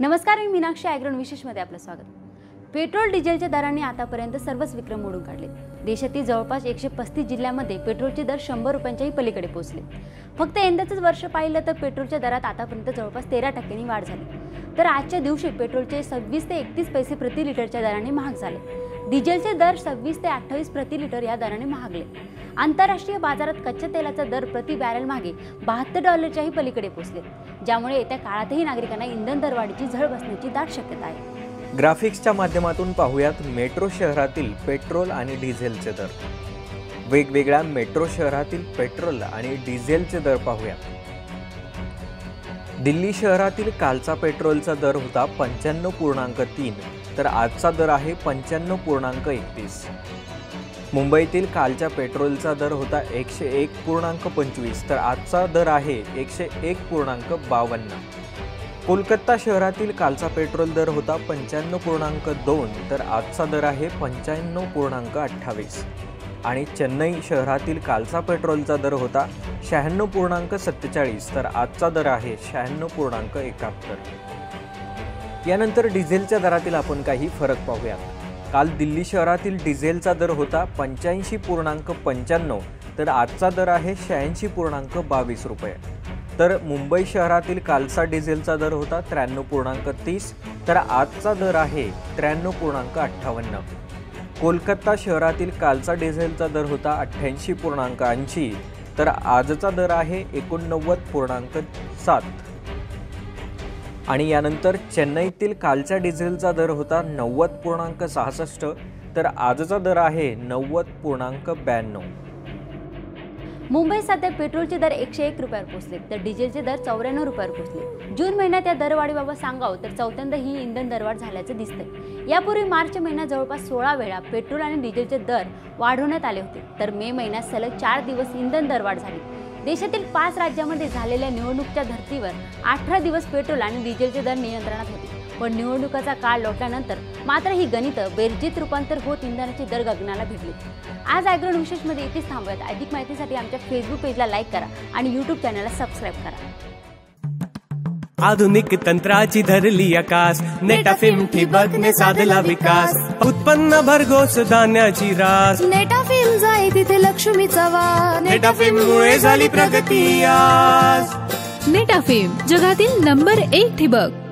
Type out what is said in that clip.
नमस्कार मी मीनाक्षी ॲग्रोन विशेषमध्ये आपलं स्वागत. पेट्रोल डिझेलच्या दरांनी आतापर्यंत सर्वच विक्रम मोडून काढले. देशातील जवळपास एकशे पस्तीस जिल्ह्यांमध्ये पेट्रोलचे दर शंभर रुपयांच्याही पलीकडे पोहोचले. फक्त यंदाचंच वर्ष पाहिलं तर पेट्रोलच्या दरात आतापर्यंत जवळपास तेरा टक्क्यांनी वाढ झाली. तर आजच्या दिवशी पेट्रोलचे सव्वीस ते एकतीस पैसे प्रति लिटरच्या दराने महाग झाले. डिझेलचे दर सव्वीस ते अठ्ठावीस प्रति लिटर या दराने महागले. आंतरराष्ट्रीय बाजारात कच्च्या तेलाचा दर प्रति बॅरल मागे बहात्तर डॉलरच्याही पलीकडे पोहोचले ज्यामुळे येत्या काळातही नागरिकांना इंधन दरवाढीची झळ बसण्याची दाट शक्यता आहे. ग्राफिक्सच्या माध्यमातून पाहूयात मेट्रो शहरातील पेट्रोल आणि डिझेलचे दर. वेगवेगळ्या मेट्रो शहरातील पेट्रोल आणि डिझेलचे दर पाहूयात. दिल्ली शहरातील कालचा पेट्रोलचा दर होता पंच्याण्णव पूर्णांक तीन तर आजचा दर आहे पंच्याण्णव पूर्णांक एकतीस. मुंबईतील कालच्या पेट्रोलचा दर होता एकशे एक पूर्णांक पंचवीस तर आजचा दर आहे एकशे एक पूर्णांक बावन्न. कोलकाता शहरातील कालचा पेट्रोल दर होता पंच्याण्णव पूर्णांक दोन तर आजचा दर आहे पंच्याण्णव पूर्णांक अठ्ठावीस. आणि चेन्नई शहरातील कालचा पेट्रोलचा दर होता शहाण्णव पूर्णांक सत्तेचाळीस तर आजचा दर आहे शहाण्णव पूर्णांक एकाहत्तर. यानंतर डिझेलच्या दरातील आपण काही फरक पाहूयात. काल दिल्ली शहरातील डिझेलचा दर होता पंच्याऐंशी पूर्णांक पंच्याण्णव तर आजचा दर आहे शहाऐंशी पूर्णांक बावीस रुपये. तर मुंबई शहरातील कालचा डिझेलचा दर होता त्र्याण्णव पूर्णांक तीस तर आजचा दर आहे त्र्याण्णव पूर्णांक अठ्ठावन्न. कोलकाता शहरातील कालचा डिझेलचा दर होता अठ्ठ्याऐंशी पूर्णांक ऐंशी तर आजचा दर आहे एकोणनव्वद पूर्णांक सात. आणि यानंतर चेन्नईतील कालच्या डिझेलचा दर होता नव्वद पूर्णांक सहासष्ट तर आजचा दर आहे नव्वद पूर्णांक ब्याण्णव. मुंबईत सध्या पेट्रोलचे दर एकशे एक रुपयावर पोहोचले तर डिझेलचे दर चौऱ्याण्णव रुपयावर पोहोचले. जून महिन्यात या दरवाढीबाबत सांगावं तर चौथ्यांदा ही इंधन दरवाढ झाल्याचं दिसतंय. यापूर्वी मार्च महिन्यात जवळपास सोळा वेळा पेट्रोल आणि डिझेलचे दर वाढवण्यात आले होते तर मे महिन्यात सलग चार दिवस इंधन दरवाढ झाली. देशातील पाच राज्यामध्ये झालेल्या निवडणुकीच्या धर्तीवर अठरा दिवस पेट्रोल आणि डिझेलचे दर नियंत्रणात होते. पण निवडणुकाचा काळ लोटल्यानंतर मात्र ही गणितं बेरजीत रूपांतर होत इंधनाचे दर गगनाला भिडले. आज ॲग्रोन विशेषमध्ये इथेच थांबूयात. अधिक माहितीसाठी आमच्या फेसबुक पेजला लाईक करा आणि यूट्यूब चॅनलला सबस्क्राईब करा. आधुनिक तंत्राची धरली आकाश नेटाफिम ठिबकने साधला विकास. उत्पन्न भरघोस धान्याची रास. नेटा फिल्म जाई तिथे लक्ष्मीचा वास. नेटाफिम मुळे झाली प्रगती आज. नेटा फिल्म जगातील नंबर एक ठिबक.